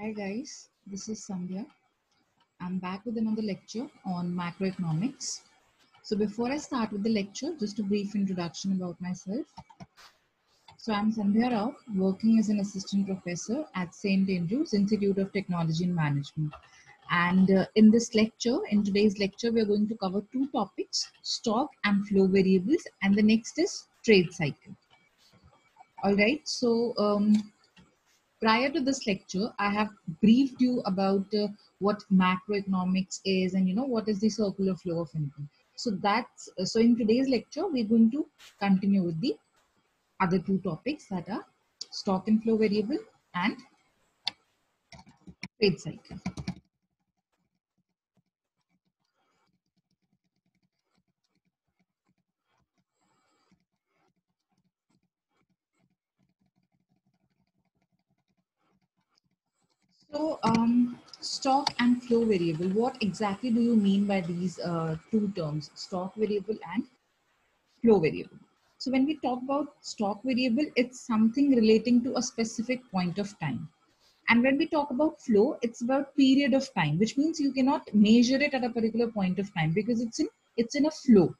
Hi guys, this is Sandhya. I'm back with another lecture on macroeconomics. So before I start with the lecture, just a brief introduction about myself. So I'm Sandhya Rao, working as an assistant professor at St. Andrews Institute of Technology and Management. And uh, in this lecture, in today's lecture, we're going to cover two topics, stock and flow variables, and the next is trade cycle. All right, so um, prior to this lecture, I have briefed you about uh, what macroeconomics is and you know what is the circular flow of income. So that's so in today's lecture, we're going to continue with the other two topics that are stock and flow variable and trade cycle. So, um, stock and flow variable, what exactly do you mean by these uh, two terms, stock variable and flow variable? So, when we talk about stock variable, it's something relating to a specific point of time. And when we talk about flow, it's about period of time, which means you cannot measure it at a particular point of time because it's in it's in a flow.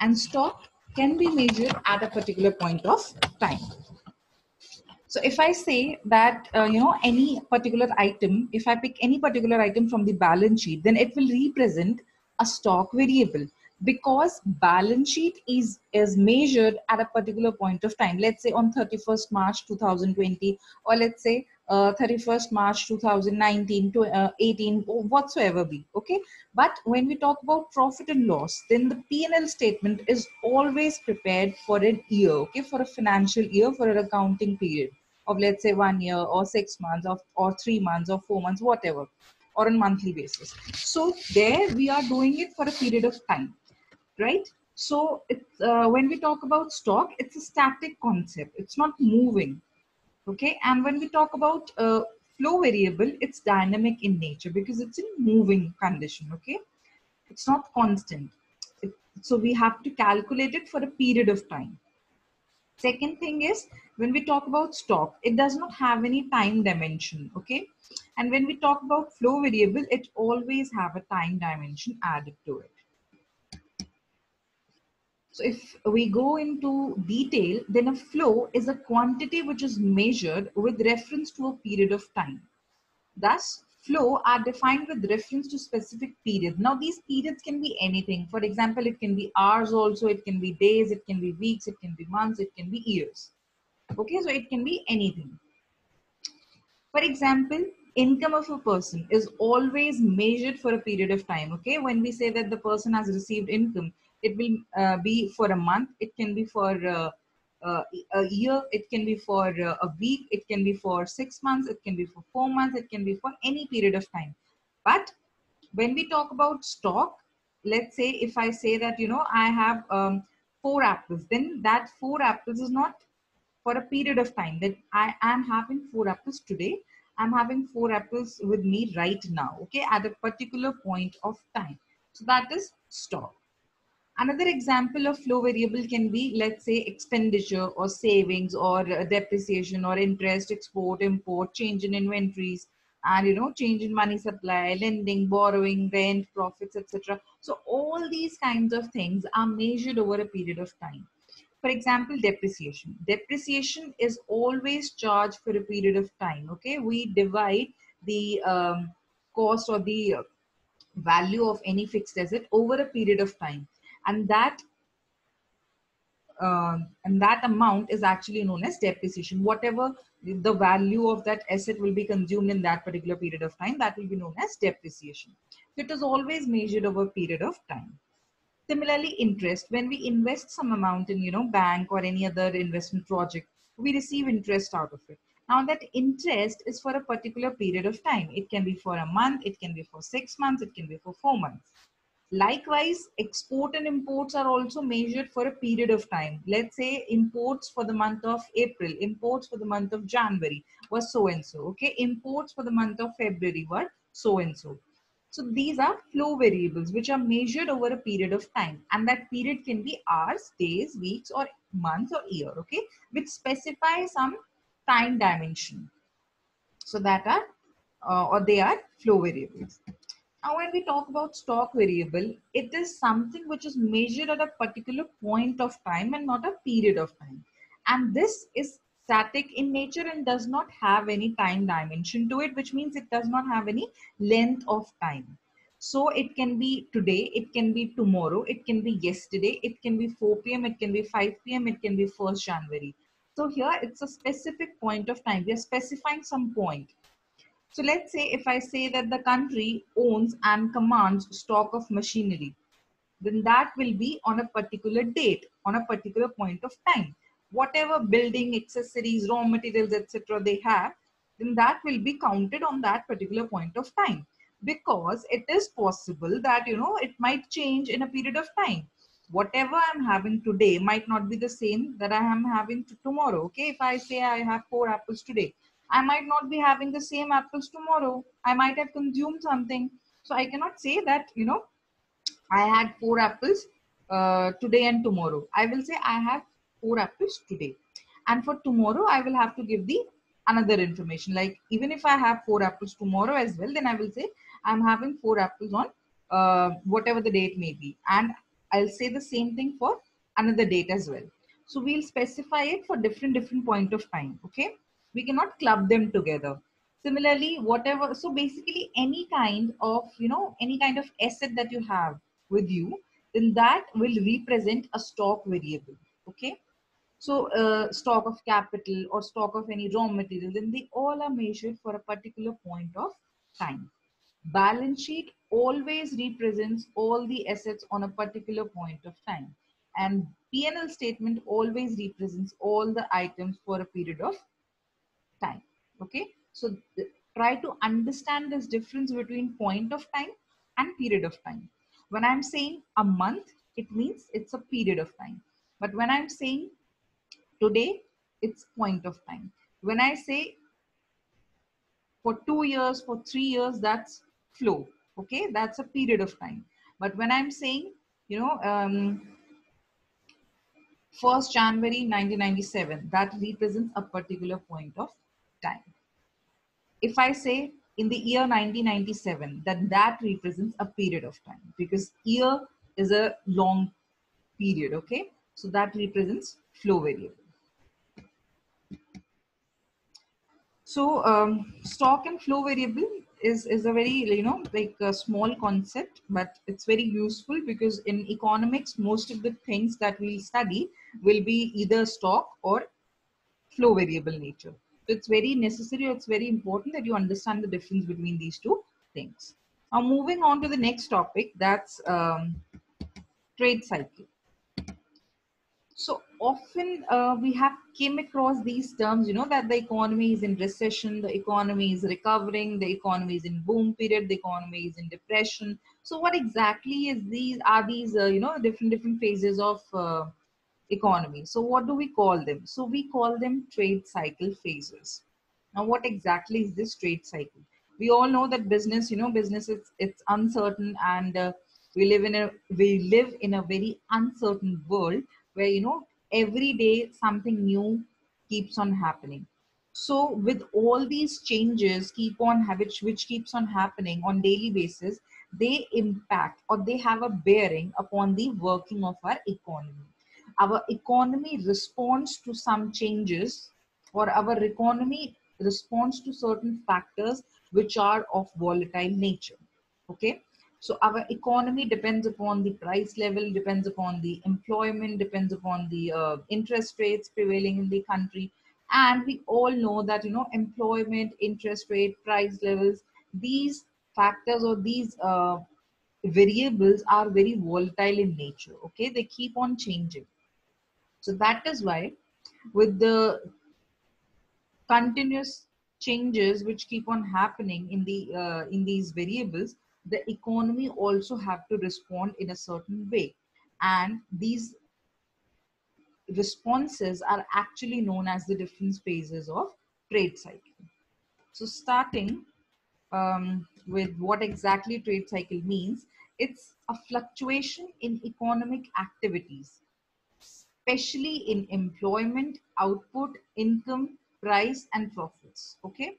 And stock can be measured at a particular point of time. So if I say that, uh, you know, any particular item, if I pick any particular item from the balance sheet, then it will represent a stock variable. Because balance sheet is, is measured at a particular point of time. Let's say on 31st March 2020, or let's say uh, 31st March 2019 to uh, 18 or whatsoever be okay? But when we talk about profit and loss then the P&L statement is always prepared for an year okay? For a financial year for an accounting period of let's say one year or six months of, or three months or four months, whatever, or on monthly basis. So there we are doing it for a period of time, right? So it's, uh, when we talk about stock, it's a static concept. It's not moving, okay? And when we talk about uh, flow variable, it's dynamic in nature because it's in moving condition, okay? It's not constant. It, so we have to calculate it for a period of time. Second thing is when we talk about stock, it does not have any time dimension, okay? And when we talk about flow variable, it always have a time dimension added to it. So if we go into detail, then a flow is a quantity which is measured with reference to a period of time. Thus, flow are defined with reference to specific periods. Now, these periods can be anything. For example, it can be hours also, it can be days, it can be weeks, it can be months, it can be years. Okay, so it can be anything. For example, income of a person is always measured for a period of time. Okay, when we say that the person has received income, it will uh, be for a month, it can be for uh, uh, a year, it can be for uh, a week, it can be for six months, it can be for four months, it can be for any period of time. But when we talk about stock, let's say if I say that, you know, I have um, four apples, then that four apples is not for a period of time that I am having four apples today. I'm having four apples with me right now, okay, at a particular point of time. So that is stock. Another example of flow variable can be, let's say, expenditure or savings or depreciation or interest, export, import, change in inventories, and you know, change in money supply, lending, borrowing, rent, profits, etc. So all these kinds of things are measured over a period of time. For example, depreciation. Depreciation is always charged for a period of time. Okay, we divide the um, cost or the value of any fixed asset over a period of time and that uh, and that amount is actually known as depreciation. Whatever the value of that asset will be consumed in that particular period of time that will be known as depreciation. So it is always measured over a period of time. Similarly interest. When we invest some amount in you know bank or any other investment project we receive interest out of it. Now that interest is for a particular period of time. It can be for a month it can be for six months it can be for four months Likewise, export and imports are also measured for a period of time. Let's say imports for the month of April, imports for the month of January was so and so. Okay, imports for the month of February were so and so. So these are flow variables which are measured over a period of time, and that period can be hours, days, weeks, or months or year. Okay, which specify some time dimension. So that are uh, or they are flow variables. Now, when we talk about stock variable, it is something which is measured at a particular point of time and not a period of time. And this is static in nature and does not have any time dimension to it, which means it does not have any length of time. So it can be today, it can be tomorrow, it can be yesterday, it can be 4 p.m., it can be 5 p.m., it can be 1st January. So here it's a specific point of time. We are specifying some point. So let's say if I say that the country owns and commands stock of machinery, then that will be on a particular date, on a particular point of time. Whatever building, accessories, raw materials, etc. they have, then that will be counted on that particular point of time because it is possible that, you know, it might change in a period of time. Whatever I'm having today might not be the same that I am having tomorrow. Okay, if I say I have four apples today, I might not be having the same apples tomorrow. I might have consumed something. So I cannot say that, you know, I had four apples uh, today and tomorrow. I will say I have four apples today. And for tomorrow, I will have to give the another information. Like even if I have four apples tomorrow as well, then I will say I'm having four apples on uh, whatever the date may be. And I'll say the same thing for another date as well. So we'll specify it for different, different point of time. Okay we cannot club them together. Similarly whatever so basically any kind of you know any kind of asset that you have with you then that will represent a stock variable okay? So uh, stock of capital or stock of any raw material then they all are measured for a particular point of time. Balance sheet always represents all the assets on a particular point of time. And P&L statement always represents all the items for a period of time. Okay. So try to understand this difference between point of time and period of time. When I'm saying a month, it means it's a period of time. But when I'm saying today, it's point of time. When I say for two years, for three years, that's flow. Okay, that's a period of time. But when I'm saying, you know, um, 1st January 1997, that represents a particular point of time. If I say in the year 1997, then that represents a period of time because year is a long period, okay? So that represents flow variable. So um, stock and flow variable is, is a very, you know, like a small concept, but it's very useful because in economics, most of the things that we study will be either stock or flow variable nature it's very necessary it's very important that you understand the difference between these two things. Now moving on to the next topic that's um, trade cycle. So often uh, we have came across these terms you know that the economy is in recession the economy is recovering the economy is in boom period the economy is in depression. So what exactly is these are these uh, you know different different phases of uh, economy. So what do we call them? So we call them trade cycle phases. Now what exactly is this trade cycle? We all know that business, you know, business is it's uncertain and uh, we live in a we live in a very uncertain world where you know every day something new keeps on happening. So with all these changes keep on which which keeps on happening on daily basis, they impact or they have a bearing upon the working of our economy our economy responds to some changes or our economy responds to certain factors which are of volatile nature okay? So our economy depends upon the price level depends upon the employment depends upon the uh, interest rates prevailing in the country. And we all know that you know employment interest rate price levels these factors or these uh, variables are very volatile in nature okay? They keep on changing so that is why with the continuous changes which keep on happening in the uh, in these variables, the economy also have to respond in a certain way. And these responses are actually known as the different phases of trade cycle. So starting um, with what exactly trade cycle means, it's a fluctuation in economic activities especially in employment, output, income, price, and profits. Okay.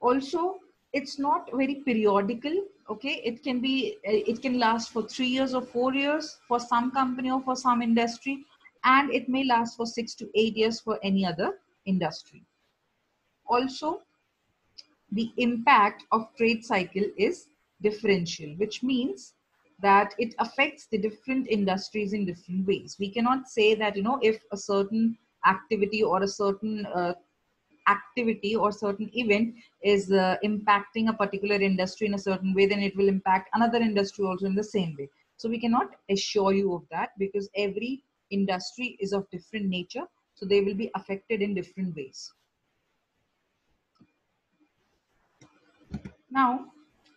also it's not very periodical okay it can be uh, it can last for 3 years or 4 years for some company or for some industry and it may last for 6 to 8 years for any other industry also the impact of trade cycle is differential which means that it affects the different industries in different ways. We cannot say that you know if a certain activity or a certain uh, activity or certain event is uh, impacting a particular industry in a certain way then it will impact another industry also in the same way. So we cannot assure you of that because every industry is of different nature so they will be affected in different ways. Now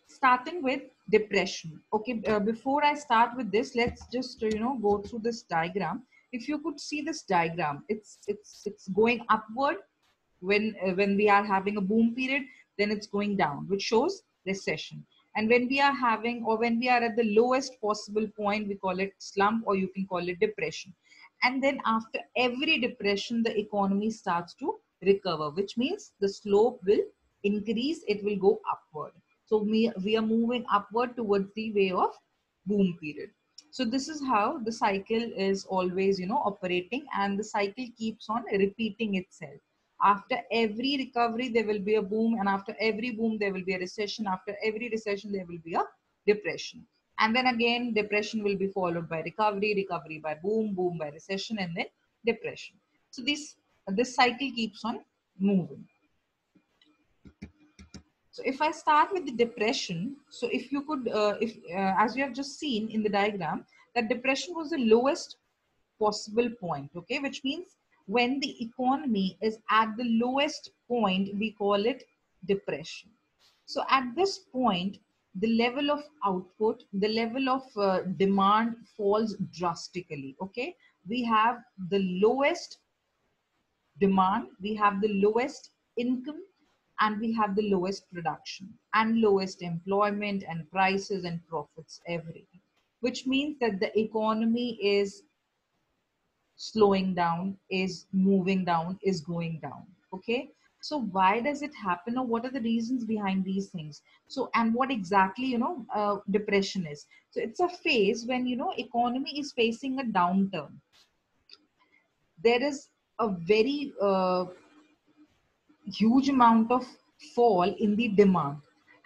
starting with depression. Okay uh, before i start with this let's just uh, you know go through this diagram. If you could see this diagram it's it's it's going upward when uh, when we are having a boom period then it's going down which shows recession. And when we are having or when we are at the lowest possible point we call it slump or you can call it depression. And then after every depression the economy starts to recover which means the slope will increase it will go upward so we, we are moving upward towards the way of boom period. So this is how the cycle is always you know operating and the cycle keeps on repeating itself. After every recovery there will be a boom and after every boom there will be a recession. After every recession there will be a depression. And then again depression will be followed by recovery recovery by boom boom by recession and then depression. So this this cycle keeps on moving so if i start with the depression so if you could uh, if uh, as you have just seen in the diagram that depression was the lowest possible point okay which means when the economy is at the lowest point, we call it depression. So at this point, the level of output, the level of uh, demand falls drastically. Okay, we have the lowest demand, we have the lowest income, and we have the lowest production and lowest employment and prices and profits, everything. Which means that the economy is slowing down, is moving down, is going down. Okay. So why does it happen or what are the reasons behind these things? So, and what exactly, you know, uh, depression is. So it's a phase when, you know, economy is facing a downturn. There is a very uh, huge amount of fall in the demand.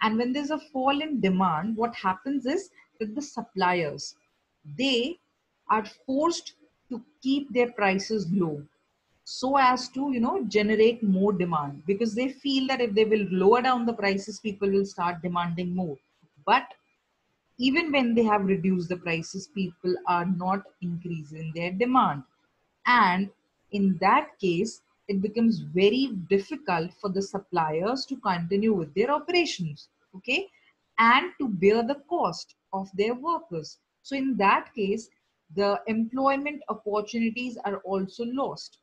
And when there's a fall in demand, what happens is that the suppliers, they are forced to keep their prices low so as to you know generate more demand because they feel that if they will lower down the prices people will start demanding more but even when they have reduced the prices people are not increasing their demand and in that case it becomes very difficult for the suppliers to continue with their operations okay and to bear the cost of their workers so in that case the employment opportunities are also lost.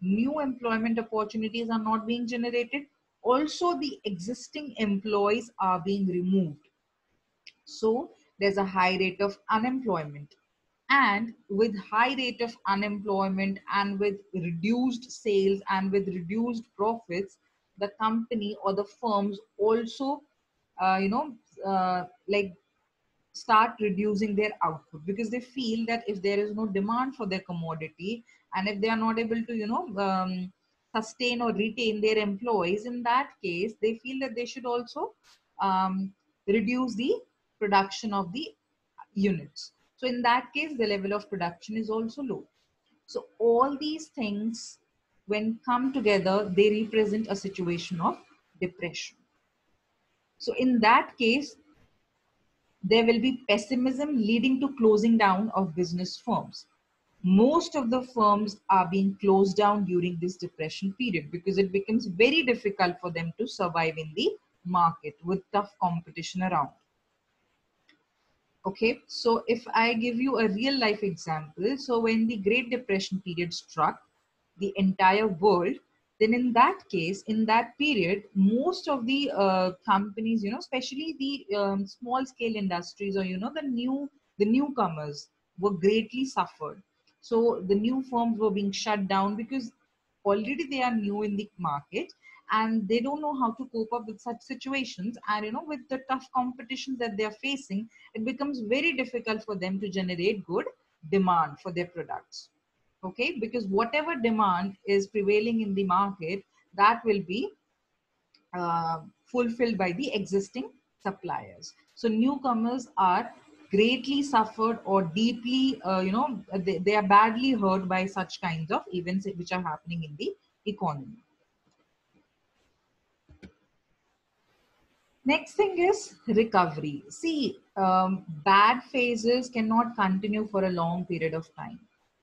New employment opportunities are not being generated. Also, the existing employees are being removed. So, there's a high rate of unemployment. And with high rate of unemployment and with reduced sales and with reduced profits, the company or the firms also, uh, you know, uh, like start reducing their output. Because they feel that if there is no demand for their commodity and if they are not able to you know um, sustain or retain their employees in that case they feel that they should also um, reduce the production of the units so in that case the level of production is also low so all these things when come together they represent a situation of depression so in that case there will be pessimism leading to closing down of business firms. Most of the firms are being closed down during this depression period because it becomes very difficult for them to survive in the market with tough competition around. Okay, so if I give you a real life example, so when the Great Depression period struck the entire world, then in that case in that period most of the uh, companies you know especially the um, small scale industries or you know the new the newcomers were greatly suffered. So the new firms were being shut down because already they are new in the market and they don't know how to cope up with such situations. And you know with the tough competitions that they're facing it becomes very difficult for them to generate good demand for their products. Okay? Because whatever demand is prevailing in the market that will be uh, fulfilled by the existing suppliers. So newcomers are greatly suffered or deeply uh, you know they, they are badly hurt by such kinds of events which are happening in the economy Next thing is recovery. See, um, bad phases cannot continue for a long period of time.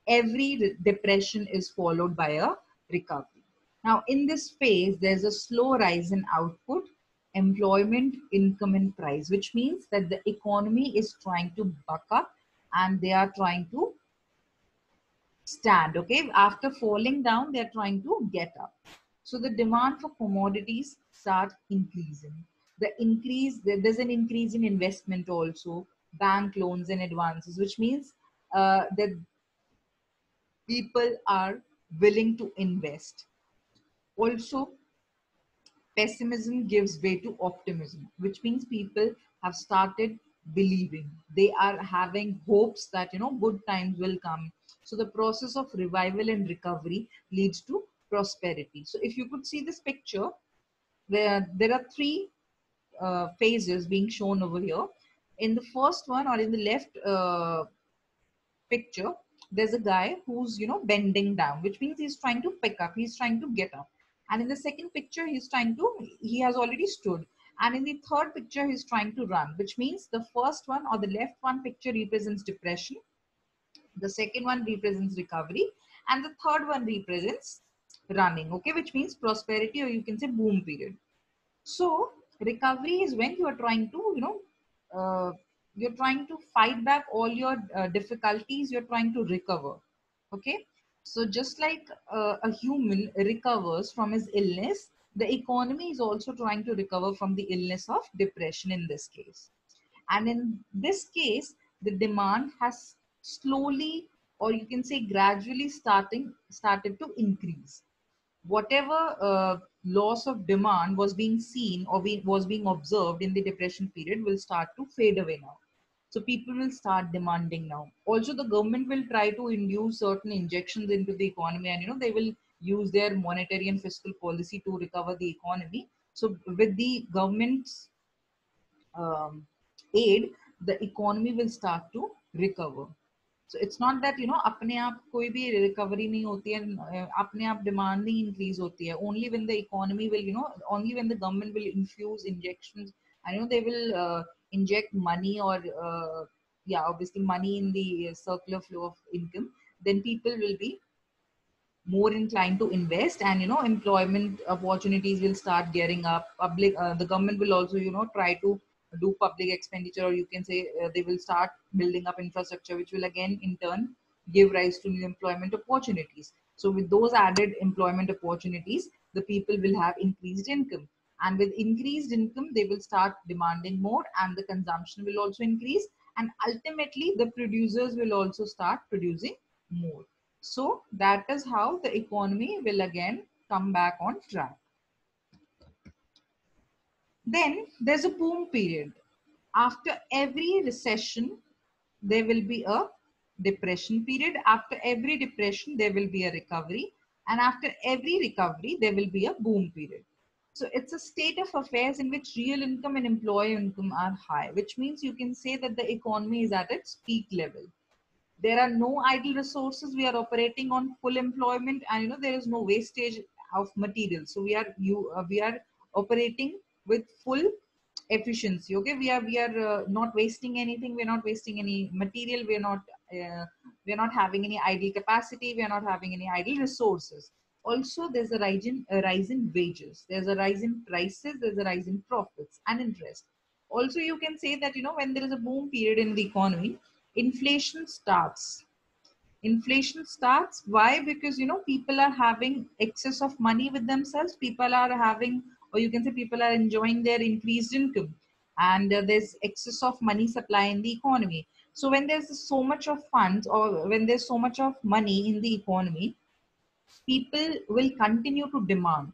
Every depression is followed by a recovery. Now, in this phase, there's a slow rise in output, employment, income, and price, which means that the economy is trying to buck up and they are trying to stand. Okay, after falling down, they're trying to get up. So the demand for commodities start increasing the increase there's an increase in investment also bank loans and advances which means uh, that people are willing to invest. Also pessimism gives way to optimism which means people have started believing. They are having hopes that you know good times will come. So the process of revival and recovery leads to prosperity. So if you could see this picture where there are three uh, phases being shown over here. In the first one or in the left uh, picture, there's a guy who's, you know, bending down, which means he's trying to pick up, he's trying to get up. And in the second picture, he's trying to, he has already stood. And in the third picture, he's trying to run, which means the first one or the left one picture represents depression. The second one represents recovery. And the third one represents running, okay, which means prosperity or you can say boom period. So recovery is when you are trying to you know uh, you're trying to fight back all your uh, difficulties you're trying to recover okay? So just like uh, a human recovers from his illness the economy is also trying to recover from the illness of depression in this case. And in this case the demand has slowly or you can say gradually starting started to increase. Whatever uh, loss of demand was being seen or be, was being observed in the depression period will start to fade away now. So people will start demanding now. Also the government will try to induce certain injections into the economy and you know they will use their monetary and fiscal policy to recover the economy. So with the government's um, aid the economy will start to recover so it's not that you know अपने आप कोई भी recovery नहीं होती है अपने आप demand नहीं increase होती है only when the economy will you know only when the government will infuse injections I know they will uh, inject money or uh, yeah obviously money in the circular flow of income then people will be more inclined to invest and you know employment opportunities will start gearing up public uh, the government will also you know try to do public expenditure or you can say uh, they will start building up infrastructure which will again in turn give rise to new employment opportunities. So with those added employment opportunities the people will have increased income. And with increased income they will start demanding more and the consumption will also increase and ultimately the producers will also start producing more. So that is how the economy will again come back on track then there's a boom period. After every recession, there will be a depression period. After every depression, there will be a recovery. And after every recovery, there will be a boom period. So it's a state of affairs in which real income and employee income are high, which means you can say that the economy is at its peak level. There are no idle resources. We are operating on full employment, and you know there is no wastage of material. So we are you uh, we are operating with full efficiency okay? We are we are uh, not wasting anything. We're not wasting any material. We're not uh, we're not having any idle capacity. We're not having any idle resources. Also there's a rise in a rise in wages. There's a rise in prices. There's a rise in profits and interest. Also you can say that you know when there is a boom period in the economy inflation starts. Inflation starts. Why? Because you know people are having excess of money with themselves. People are having or you can say people are enjoying their increased income and uh, there's excess of money supply in the economy. So when there's so much of funds or when there's so much of money in the economy people will continue to demand.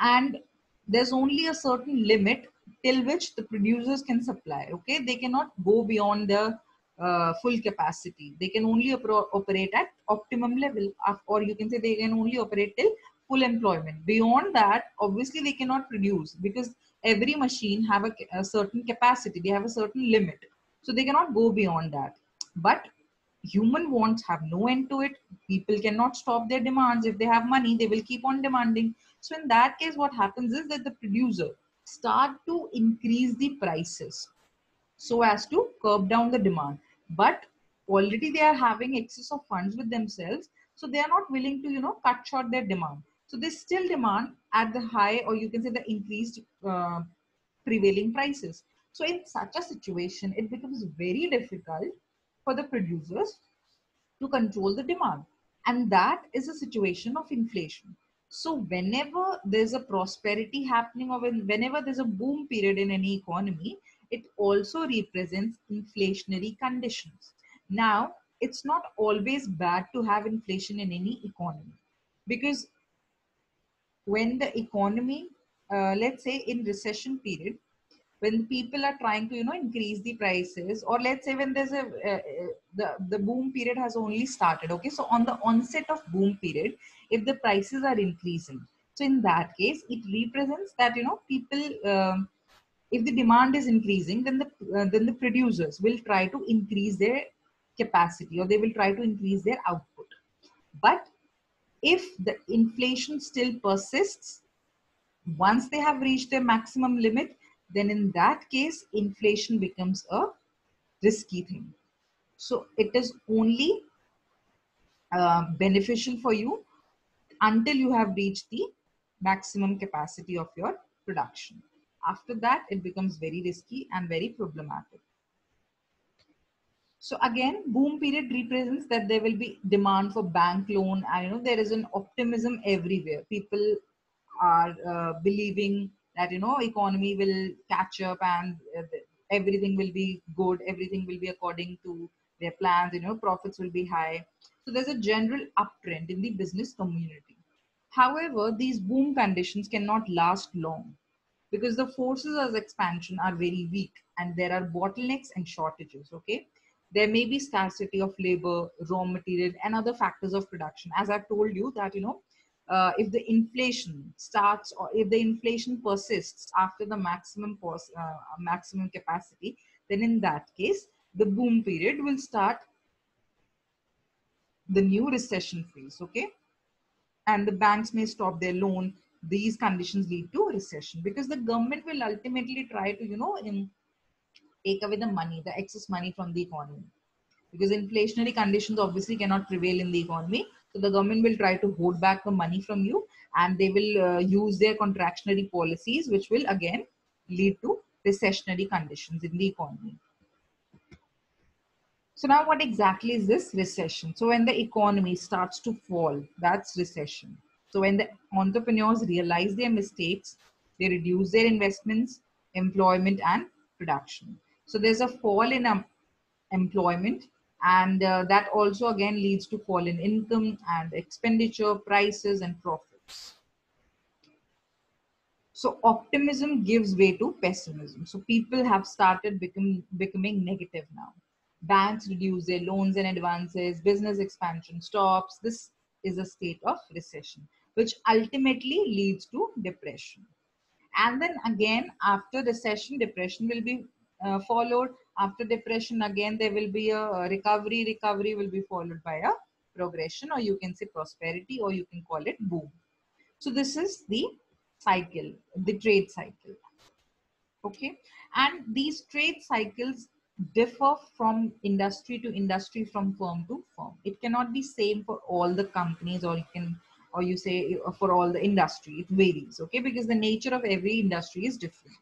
And there's only a certain limit till which the producers can supply okay? They cannot go beyond the uh, full capacity. They can only operate at optimum level or you can say they can only operate till full employment. Beyond that obviously they cannot produce because every machine have a, a certain capacity. They have a certain limit. So they cannot go beyond that. But human wants have no end to it. People cannot stop their demands. If they have money they will keep on demanding. So in that case what happens is that the producer start to increase the prices so as to curb down the demand. But already they are having excess of funds with themselves. So they are not willing to you know cut short their demand so they still demand at the high or you can say the increased uh, prevailing prices. So in such a situation it becomes very difficult for the producers to control the demand. And that is a situation of inflation. So whenever there's a prosperity happening or whenever there's a boom period in any economy, it also represents inflationary conditions. Now, it's not always bad to have inflation in any economy because when the economy, uh, let's say in recession period, when people are trying to you know increase the prices or let's say when there's a uh, the the boom period has only started okay? So on the onset of boom period if the prices are increasing. So in that case it represents that you know people um, if the demand is increasing then the uh, then the producers will try to increase their capacity or they will try to increase their output. But if the inflation still persists once they have reached their maximum limit then in that case, inflation becomes a risky thing. So it is only uh, beneficial for you until you have reached the maximum capacity of your production. After that, it becomes very risky and very problematic. So again, boom period represents that there will be demand for bank loan and you know there is an optimism everywhere. People are uh, believing that you know economy will catch up and uh, everything will be good everything will be according to their plans you know profits will be high. So there's a general uptrend in the business community. However these boom conditions cannot last long because the forces of expansion are very weak and there are bottlenecks and shortages okay there may be scarcity of labor raw material and other factors of production. As i've told you that you know uh, if the inflation starts or if the inflation persists after the maximum pos- uh, maximum capacity then in that case the boom period will start the new recession phase okay? And the banks may stop their loan. These conditions lead to recession because the government will ultimately try to you know in, take away the money the excess money from the economy because inflationary conditions obviously cannot prevail in the economy so the government will try to hold back the money from you and they will uh, use their contractionary policies, which will again lead to recessionary conditions in the economy. So now what exactly is this recession? So when the economy starts to fall, that's recession. So when the entrepreneurs realize their mistakes, they reduce their investments, employment and production. So there's a fall in um, employment and uh, that also again leads to fall in income and expenditure prices and profits. So optimism gives way to pessimism. So people have started become, becoming negative now. Banks reduce their loans and advances business expansion stops. This is a state of recession which ultimately leads to depression. And then again after recession depression will be uh, followed. After depression again there will be a recovery recovery will be followed by a progression or you can say prosperity or you can call it boom. So this is the cycle the trade cycle. Okay? And these trade cycles differ from industry to industry from firm to firm. It cannot be same for all the companies or you can or you say for all the industry. It varies okay? Because the nature of every industry is different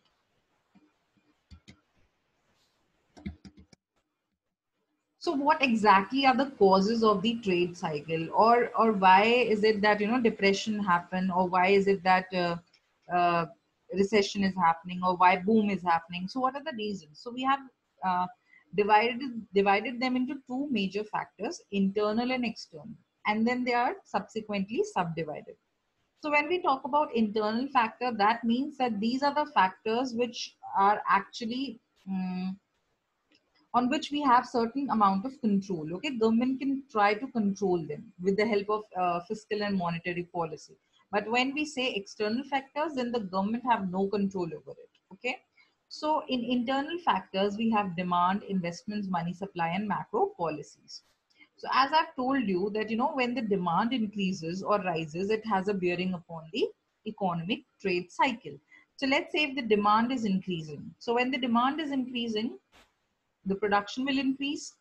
so what exactly are the causes of the trade cycle? Or or why is it that you know depression happen? Or why is it that uh, uh, recession is happening? Or why boom is happening? So what are the reasons? So we have uh, divided divided them into two major factors internal and external. And then they are subsequently subdivided. So when we talk about internal factor, that means that these are the factors which are actually um, on which we have certain amount of control. Okay, government can try to control them with the help of uh, fiscal and monetary policy. But when we say external factors, then the government have no control over it. Okay. So in internal factors, we have demand, investments, money supply, and macro policies. So as I've told you that, you know, when the demand increases or rises, it has a bearing upon the economic trade cycle. So let's say if the demand is increasing. So when the demand is increasing, the production will increase.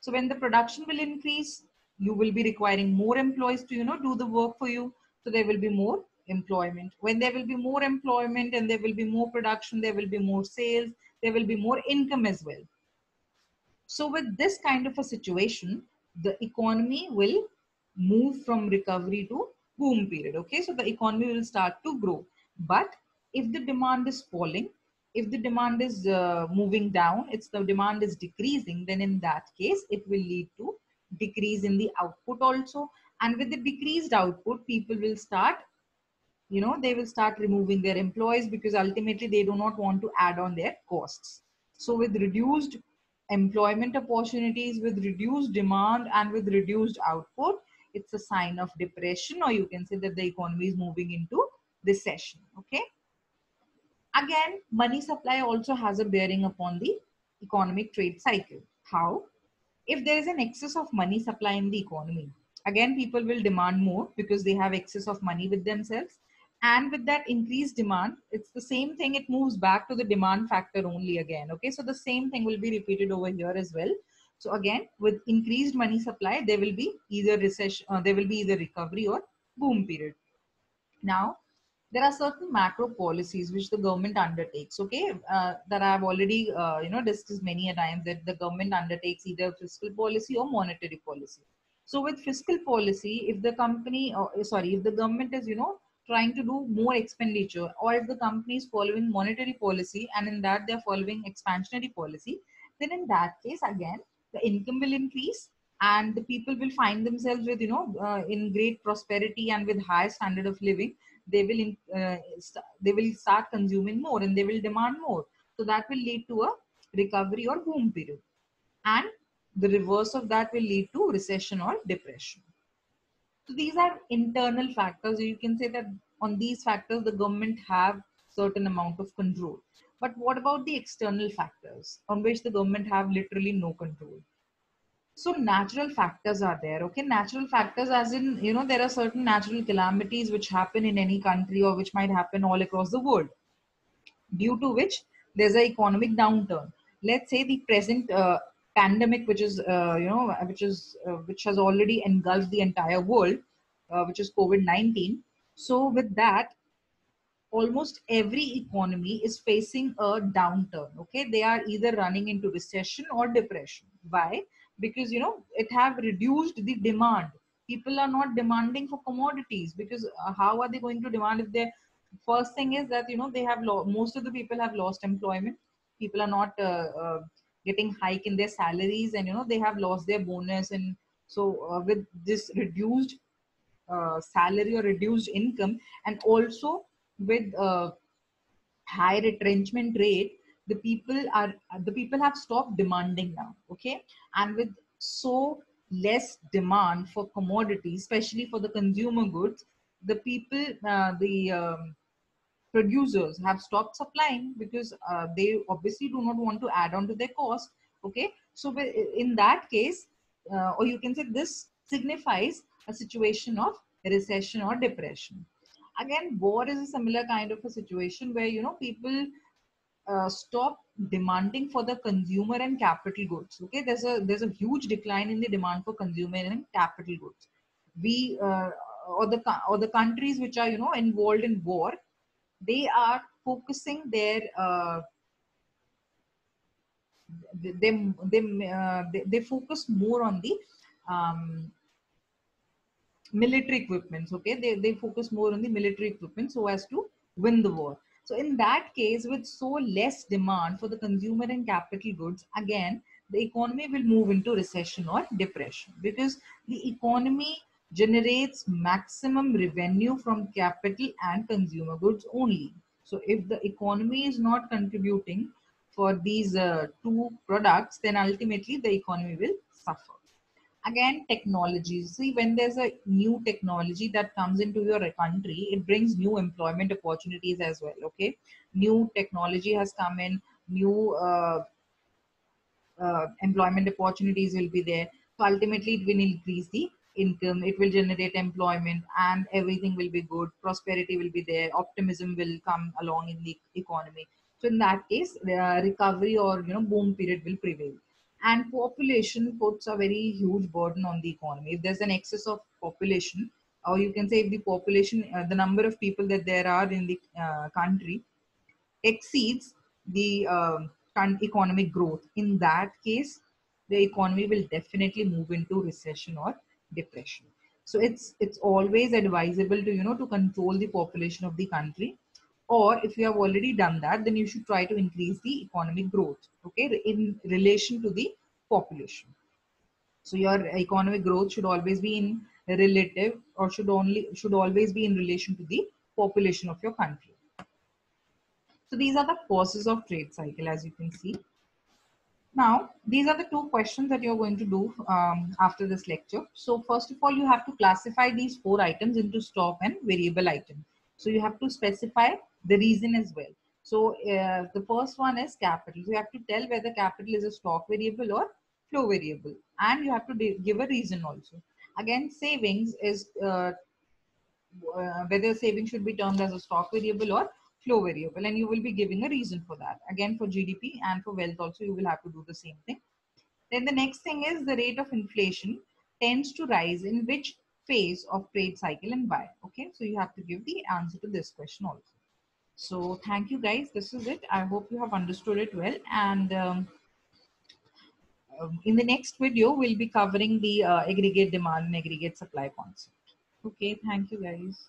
So when the production will increase, you will be requiring more employees to, you know, do the work for you. So there will be more employment. When there will be more employment and there will be more production, there will be more sales, there will be more income as well. So with this kind of a situation, the economy will move from recovery to boom period. Okay, so the economy will start to grow. But if the demand is falling, if the demand is uh, moving down, it's the demand is decreasing, then in that case, it will lead to decrease in the output also. And with the decreased output, people will start, you know, they will start removing their employees because ultimately they do not want to add on their costs. So with reduced employment opportunities with reduced demand and with reduced output, it's a sign of depression, or you can say that the economy is moving into recession. Okay. Again, money supply also has a bearing upon the economic trade cycle. How? If there is an excess of money supply in the economy, again, people will demand more because they have excess of money with themselves. And with that increased demand it's the same thing. It moves back to the demand factor only again. Okay so the same thing will be repeated over here as well. So again with increased money supply there will be either recession uh, there will be either recovery or boom period. Now there are certain macro policies which the government undertakes okay? Uh, that i have already uh, you know discussed many a time that the government undertakes either fiscal policy or monetary policy. So with fiscal policy if the company or sorry if the government is you know trying to do more expenditure or if the company is following monetary policy and in that they're following expansionary policy then in that case again the income will increase and the people will find themselves with you know uh, in great prosperity and with high standard of living they will uh, they will start consuming more and they will demand more so that will lead to a recovery or boom period and the reverse of that will lead to recession or depression so these are internal factors. You can say that on these factors, the government have certain amount of control. But what about the external factors on which the government have literally no control? So natural factors are there. Okay, natural factors as in, you know, there are certain natural calamities which happen in any country or which might happen all across the world, due to which there's an economic downturn. Let's say the present uh, pandemic which is uh, you know which is uh, which has already engulfed the entire world uh, which is covid-19 so with that almost every economy is facing a downturn okay they are either running into recession or depression why because you know it have reduced the demand. People are not demanding for commodities because uh, how are they going to demand if they first thing is that you know they have lo- most of the people have lost employment. People are not uh, uh, getting hike in their salaries and you know they have lost their bonus. And so uh, with this reduced uh, salary or reduced income and also with uh, high retrenchment rate the people are the people have stopped demanding now okay? And with so less demand for commodities especially for the consumer goods the people uh, the um, producers have stopped supplying because uh, they obviously do not want to add on to their cost okay? So in that case uh, or you can say this signifies a situation of recession or depression. Again war is a similar kind of a situation where you know people uh, stop demanding for the consumer and capital goods okay? There's a there's a huge decline in the demand for consumer and capital goods. We uh, or the or the countries which are you know involved in war they are focusing their uh, they, they, uh, they, they, focus more on the um, military equipments okay? They, they focus more on the military equipment so as to win the war so in that case with so less demand for the consumer and capital goods again the economy will move into recession or depression because the economy generates maximum revenue from capital and consumer goods only. So if the economy is not contributing for these uh, two products, then ultimately the economy will suffer. Again, technology. See, when there's a new technology that comes into your country, it brings new employment opportunities as well. Okay, new technology has come in, new uh, uh, employment opportunities will be there. So ultimately, it will increase the income, it will generate employment, and everything will be good. Prosperity will be there. Optimism will come along in the economy. So in that case, the recovery or you know boom period will prevail. And population puts a very huge burden on the economy. If there's an excess of population, or you can say if the population, uh, the number of people that there are in the uh, country exceeds the uh, economic growth. In that case, the economy will definitely move into recession or depression. So it's it's always advisable to you know to control the population of the country, or if you have already done that, then you should try to increase the economic growth. Okay, in relation to the population. So your economic growth should always be in relative or should only should always be in relation to the population of your country. So these are the causes of trade cycle as you can see. Now, these are the two questions that you're going to do um, after this lecture. So first of all, you have to classify these four items into stock and variable item. So you have to specify the reason as well. So uh, the first one is capital. You have to tell whether capital is a stock variable or flow variable. And you have to give a reason also. Again, savings is uh, uh, whether savings should be termed as a stock variable or flow variable and you will be giving a reason for that. Again, for GDP and for wealth also, you will have to do the same thing. Then the next thing is the rate of inflation tends to rise in which phase of trade cycle and why. Okay, so you have to give the answer to this question also. So thank you guys. This is it. I hope you have understood it well. And um, um in the next video, we'll be covering the uh, aggregate demand and aggregate supply concept. Okay, thank you guys.